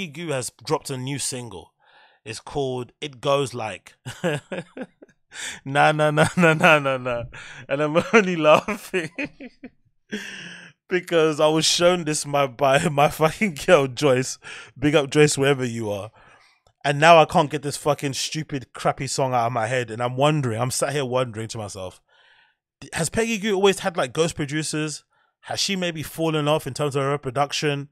Peggy Gou has dropped a new single. It's called "It Goes Like." nah, nah, nah, nah, nah, nah, nah. And I'm only laughing because I was shown this my by my fucking girl Joyce. Big up Joyce wherever you are. And now I can't get this fucking stupid crappy song out of my head. And I'm wondering, I'm sat here wondering to myself, has Peggy Gou always had like ghost producers? Has she maybe fallen off in terms of her production?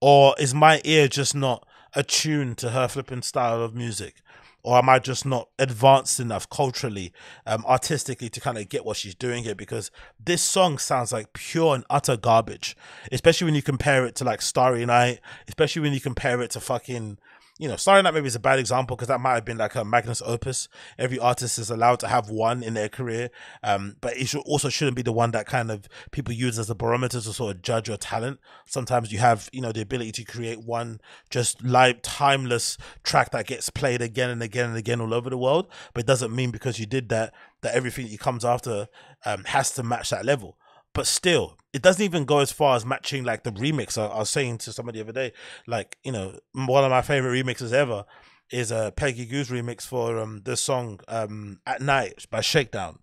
Or is my ear just not attuned to her flipping style of music? or am I just not advanced enough culturally, um, artistically to kind of get what she's doing here? Because this song sounds like pure and utter garbage, especially when you compare it to like Starry Night, especially when you compare it to fucking you know, Starry Night maybe is a bad example because that might have been like a magnus opus. Every artist is allowed to have one in their career, um, but it should, also shouldn't be the one that kind of people use as a barometer to sort of judge your talent. Sometimes you have, you know, the ability to create one just live, timeless track that gets played again and again and again all over the world, but it doesn't mean because you did that that everything that comes after um, has to match that level but still it doesn't even go as far as matching like the remix. I, I, was saying to somebody the other day like you know one of my favorite remixes ever is a peggy gou's remix for um the song um at night by shakedown.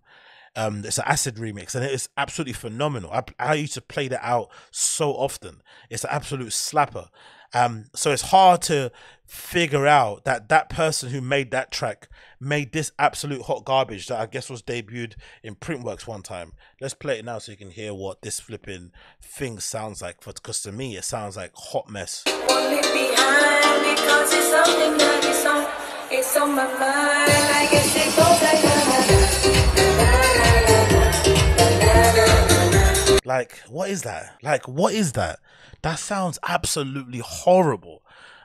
Um it's an acid remix and it's absolutely phenomenal. I, I used to play that out so often. It's an absolute slapper um, so it's hard to figure out that that person who made that track made this absolute hot garbage that I guess was debuted in Printworks one time. Let's play it now so you can hear what this flipping thing sounds like. Because to me, it sounds like hot mess. It's on my mind. I guess it goes like Like, what is that? Like, what is that? That sounds absolutely horrible.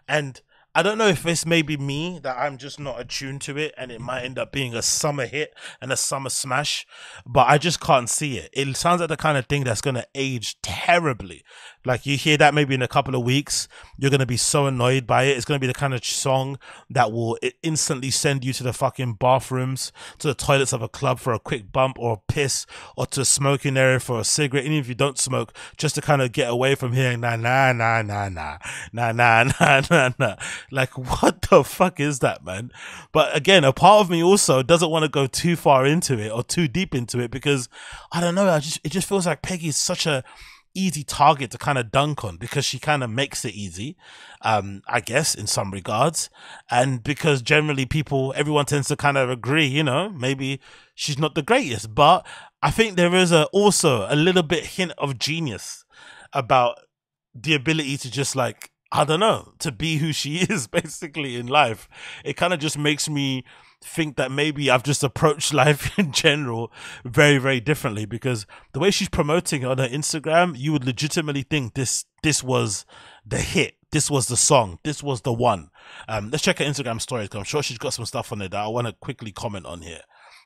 And I don't know if it's maybe me that I'm just not attuned to it and it might end up being a summer hit and a summer smash, but I just can't see it. It sounds like the kind of thing that's going to age terribly. Like you hear that maybe in a couple of weeks, you're going to be so annoyed by it. It's going to be the kind of song that will instantly send you to the fucking bathrooms, to the toilets of a club for a quick bump or a piss or to a smoking area for a cigarette. Even if you don't smoke, just to kind of get away from hearing nah, nah, nah, nah, nah, nah, nah, nah, nah, nah. Like, what the fuck is that, man? But again, a part of me also doesn't want to go too far into it or too deep into it because I don't know. I just, it just feels like Peggy is such a, easy target to kind of dunk on because she kind of makes it easy, um, I guess, in some regards. And because generally people, everyone tends to kind of agree, you know, maybe she's not the greatest. But I think there is a, also a little bit hint of genius about the ability to just like, I don't know, to be who she is basically in life. It kind of just makes me think that maybe I've just approached life in general very, very differently because the way she's promoting on her Instagram, you would legitimately think this this was the hit. This was the song. This was the one. Um, let's check her Instagram stories because I'm sure she's got some stuff on there that I want to quickly comment on here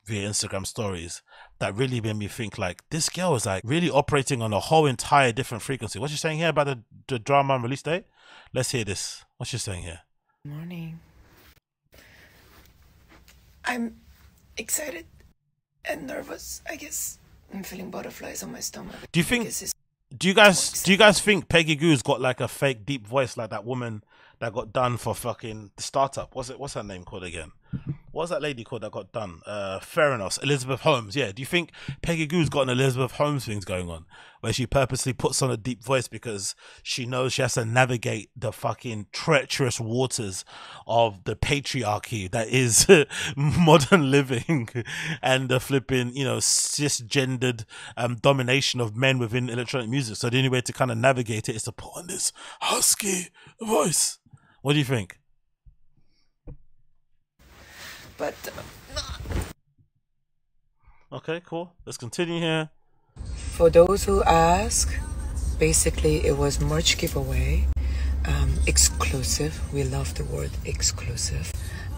via Instagram stories that really made me think like this girl is like really operating on a whole entire different frequency. What's she saying here about the, the drama and release date? Let's hear this. What's she saying here? Morning. I'm excited and nervous. I guess I'm feeling butterflies on my stomach. Do you think? Do you guys? Do you guys think Peggy Gou's got like a fake deep voice like that woman that got done for fucking the startup? What's it? What's her name called again? What's that lady called that got done? Uh, Theranos, Elizabeth Holmes. Yeah. Do you think Peggy Gou's got an Elizabeth Holmes things going on where she purposely puts on a deep voice because she knows she has to navigate the fucking treacherous waters of the patriarchy that is modern living and the flipping, you know, cisgendered um, domination of men within electronic music. So the only way to kind of navigate it is to put on this husky voice. What do you think? But. Uh, okay, cool. Let's continue here. For those who ask, basically it was merch giveaway, um, exclusive. We love the word exclusive.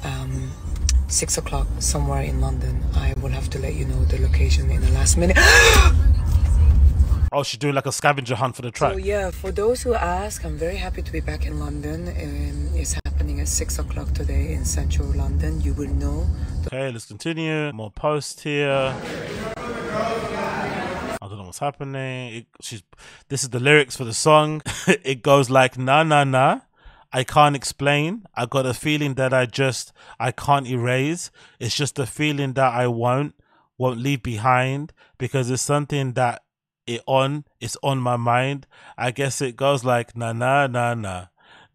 Um, six o'clock somewhere in London. I will have to let you know the location in the last minute. Oh, she's doing like a scavenger hunt for the track. So yeah, for those who ask, I'm very happy to be back in London. Um, it's happening at six o'clock today in central London. You will know. Okay, let's continue. More posts here. I don't know what's happening. It, she's. This is the lyrics for the song. it goes like na na na. I can't explain. I got a feeling that I just I can't erase. It's just a feeling that I won't won't leave behind because it's something that it on it's on my mind. I guess it goes like na na na na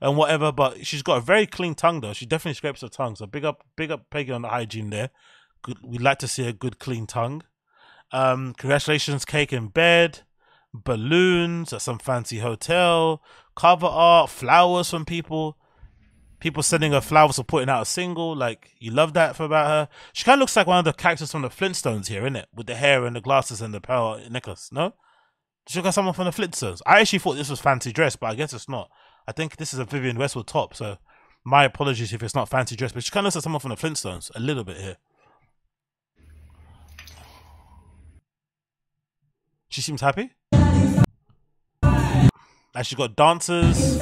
and whatever. But she's got a very clean tongue, though. She definitely scrapes her tongue. So big up, big up Peggy on the hygiene there. Good. We'd like to see a good clean tongue. Um, congratulations, cake in bed, balloons at some fancy hotel, cover art, flowers from people people sending her flowers for putting out a single. Like you love that for about her. She kind of looks like one of the characters from the Flintstones here, isn't it? With the hair and the glasses and the pearl necklace. No, she got someone from the Flintstones. I actually thought this was fancy dress, but I guess it's not. I think this is a Vivienne Westwood top. So my apologies if it's not fancy dress, but she kind of looks like someone from the Flintstones a little bit here. She seems happy. And she's got dancers.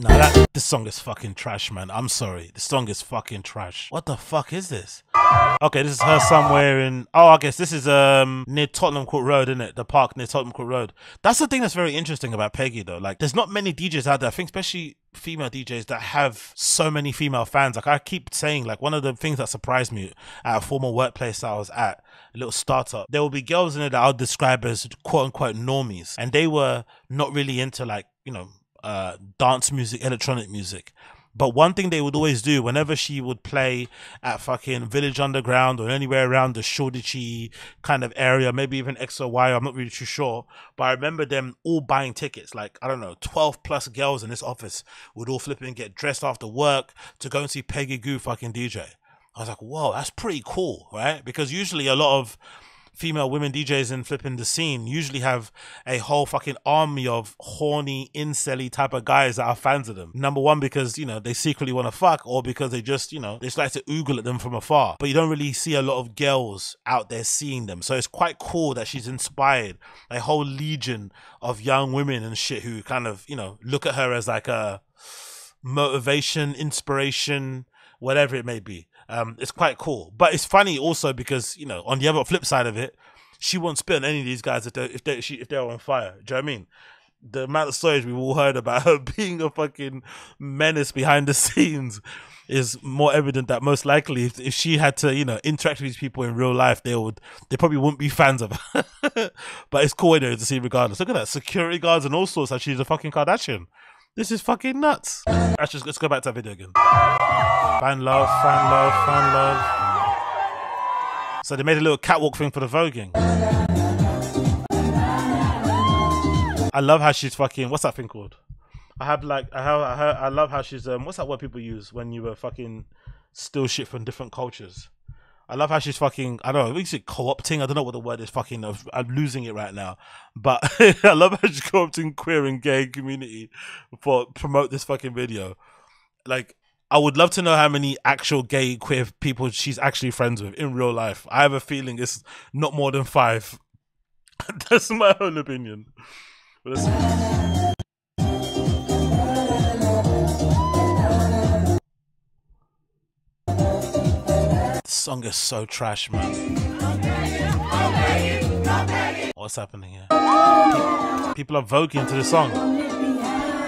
No, that this song is fucking trash, man. I'm sorry. The song is fucking trash. What the fuck is this? Okay, this is her somewhere in. Oh, I guess this is um near Tottenham Court Road, isn't it? The park near Tottenham Court Road. That's the thing that's very interesting about Peggy, though. Like, there's not many DJs out there. I think, especially female DJs that have so many female fans. Like I keep saying, like one of the things that surprised me at a former workplace I was at, a little startup, there will be girls in it that I would describe as quote unquote normies, and they were not really into like you know uh, dance music, electronic music. But one thing they would always do whenever she would play at fucking Village Underground or anywhere around the Shoreditch kind of area, maybe even XOYO, I'm not really too sure. But I remember them all buying tickets. Like, I don't know, 12 plus girls in this office would all flip and get dressed after work to go and see Peggy Gou fucking DJ. I was like, whoa, that's pretty cool, right? Because usually a lot of female women DJs in flipping the scene usually have a whole fucking army of horny, incelly type of guys that are fans of them. Number one, because, you know, they secretly want to fuck, or because they just, you know, they just like to oogle at them from afar. But you don't really see a lot of girls out there seeing them. So it's quite cool that she's inspired a whole legion of young women and shit who kind of, you know, look at her as like a motivation, inspiration, whatever it may be. Um, it's quite cool, but it's funny also because you know on the other flip side of it, she won't spit on any of these guys if they if they she, if they're on fire. Do you know what I mean? The amount of stories we've all heard about her being a fucking menace behind the scenes is more evident that most likely if, if she had to you know interact with these people in real life they would they probably wouldn't be fans of her. But it's cool anyway to see regardless. Look at that. Security guards and all sorts. Like she's a fucking kardashian this is fucking nuts. Let's just let's go back to that video again. Fan love, fan love, fan love. So they made a little catwalk thing for the voguing. I love how she's fucking. What's that thing called? I have like I have I, have, I love how she's um. What's that word people use when you were fucking steal shit from different cultures? I love how she's fucking. I don't know. Is it co-opting? I don't know what the word is. Fucking. I'm losing it right now. But I love how she's co-opting queer and gay community for promote this fucking video. Like, I would love to know how many actual gay queer people she's actually friends with in real life. I have a feeling it's not more than five. That's my own opinion. Song is so trash, man. What's happening here? People are voguing to the song.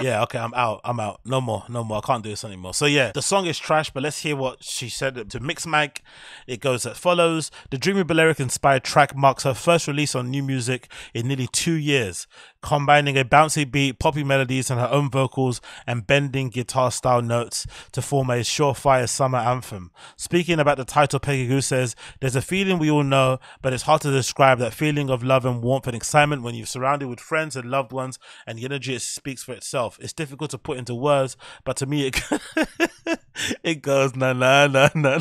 Yeah, okay, I'm out. I'm out. No more. No more. I can't do this anymore. So yeah, the song is trash, but let's hear what she said to Mixmag. It goes as follows. The Dreamy Balearic inspired track marks her first release on new music in nearly two years, combining a bouncy beat, poppy melodies, and her own vocals and bending guitar style notes to form a surefire summer anthem. Speaking about the title, Peggy Gou says, There's a feeling we all know, but it's hard to describe that feeling of love and warmth and excitement when you're surrounded with friends and loved ones and the energy it speaks for itself. It's difficult to put into words, but to me, it it goes na na na na.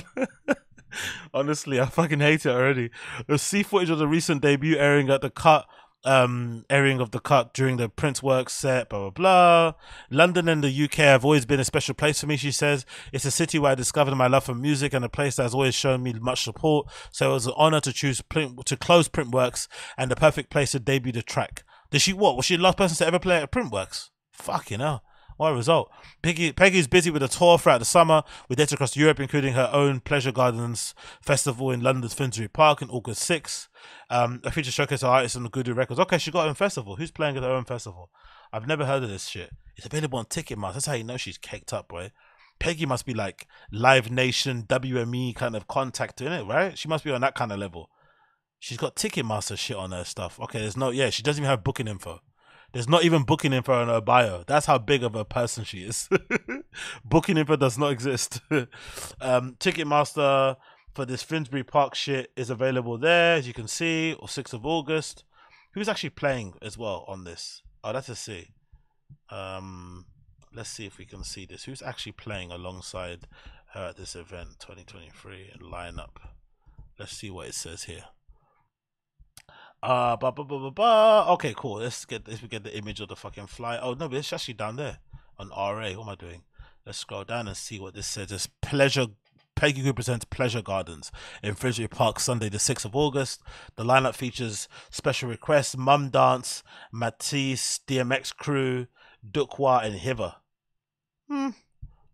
Honestly, I fucking hate it already. The see footage of the recent debut airing at the cut um airing of the cut during the Printworks set, blah blah blah. London and the UK have always been a special place for me, she says. It's a city where I discovered my love for music and a place that has always shown me much support. So it was an honour to choose print to close Printworks and the perfect place to debut the track. Did she what? Was she the last person to ever play at Print Printworks? Fucking hell. What a result. Peggy, Peggy's busy with a tour throughout the summer with dates across Europe, including her own Pleasure Gardens Festival in London's Finsbury Park on August 6th. Um, a feature showcase of artists on the Gudu Records. Okay, she got her own festival. Who's playing at her own festival? I've never heard of this shit. It's available on Ticketmaster. That's how you know she's caked up, boy. Peggy must be like Live Nation, WME kind of contact in it, right? She must be on that kind of level. She's got Ticketmaster shit on her stuff. Okay, there's no, yeah, she doesn't even have booking info. There's not even booking info on her bio. That's how big of a person she is. booking info does not exist. um, Ticketmaster for this Finsbury Park shit is available there, as you can see, or 6th of August. Who's actually playing as well on this? Oh, let's just see. Um, let's see if we can see this. Who's actually playing alongside her at this event 2023 and lineup? Let's see what it says here. Uh, ba, ba, ba, ba, ba. okay, cool. Let's get. We get the image of the fucking fly. Oh no, but it's actually down there on RA. What am I doing? Let's scroll down and see what this says. It's pleasure. Peggy Gou presents Pleasure Gardens in Finsbury Park Sunday, the 6th of August. The lineup features special requests Mumdance, Matisse, DMX Krew, Dukwa, and Hiva. Hmm,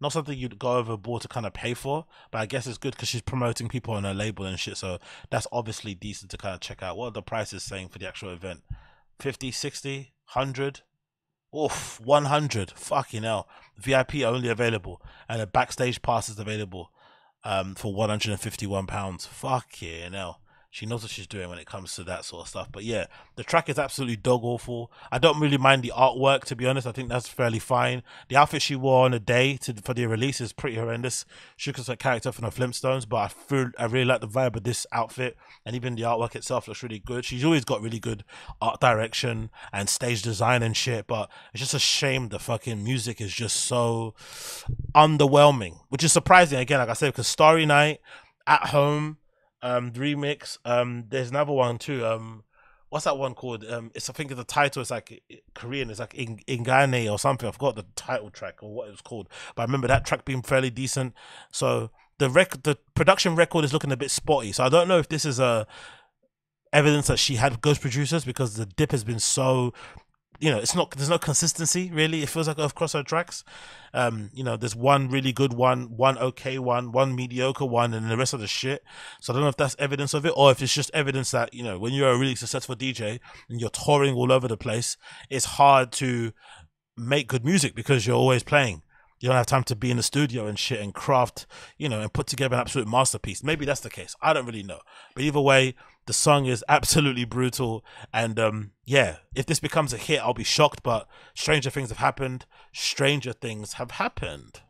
not something you'd go overboard to kind of pay for, but I guess it's good because she's promoting people on her label and shit. So that's obviously decent to kind of check out. What are the prices saying for the actual event? 50, 60, 100? Oof, 100. Fucking hell. VIP only available. And a backstage pass is available um, for 151 pounds. Fucking hell she knows what she's doing when it comes to that sort of stuff. But yeah, the track is absolutely dog awful. I don't really mind the artwork to be honest. I think that's fairly fine. The outfit she wore on a day to, for the release is pretty horrendous. She looks like a character from the Flintstones, but I feel I really like the vibe of this outfit, and even the artwork itself looks really good. She's always got really good art direction and stage design and shit. But it's just a shame the fucking music is just so underwhelming, which is surprising. Again, like I said, because Starry Night at home um remix. Um, there's another one too. Um, what's that one called? Um, it's I think the title is like Korean. It's like In- Ingane or something. I forgot the title track or what it was called, but I remember that track being fairly decent. So the rec the production record is looking a bit spotty. So I don't know if this is a evidence that she had ghost producers because the dip has been so you know, it's not there's no consistency really. It feels like across her tracks. Um, you know, there's one really good one, one okay one, one mediocre one, and the rest of the shit. So I don't know if that's evidence of it or if it's just evidence that, you know, when you're a really successful DJ and you're touring all over the place, it's hard to make good music because you're always playing. You don't have time to be in the studio and shit and craft, you know, and put together an absolute masterpiece. Maybe that's the case. I don't really know. But either way, the song is absolutely brutal. And um, yeah, if this becomes a hit, I'll be shocked. But stranger things have happened. Stranger things have happened.